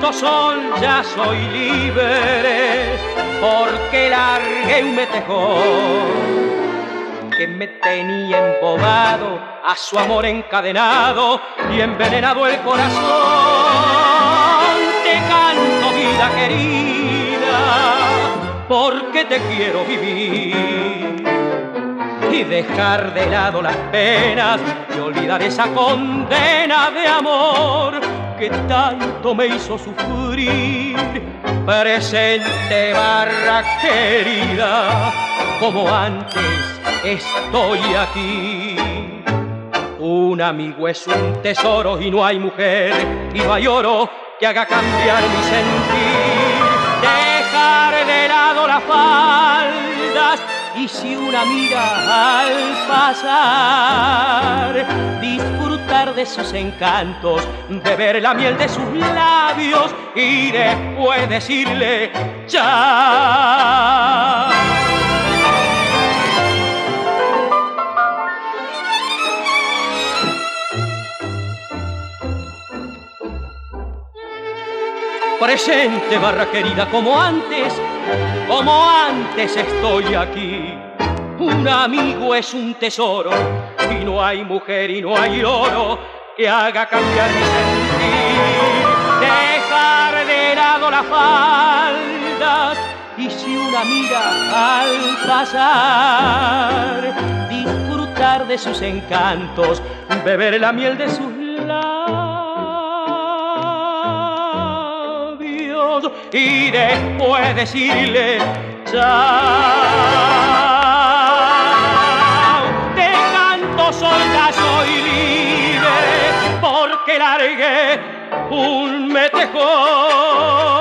canto sol ya soy libre, porque largué un metejón que me tenía embobado, a su amor encadenado y envenenado el corazón. Te canto vida querida, porque te quiero vivir y dejar de lado las penas y olvidar esa condena de amor que tanto me hizo sufrir. Presente barra querida, como antes estoy aquí. Un amigo es un tesoro y no hay mujer y no hay oro que haga cambiar mi sentir. Dejar de lado las faldas y si una mira al pasar, disfrutar de sus encantos, beber la miel de sus labios y después decirle ya. Presente, barra querida, como antes, como antes estoy aquí. Un amigo es un tesoro y no hay mujer y no hay oro que haga cambiar mi sentir. Dejar de lado las faldas y si una mira al pasar, disfrutar de sus encantos, beber la miel de sus y después decirle chao. De canto soy, ya soy libre porque largué un metejón.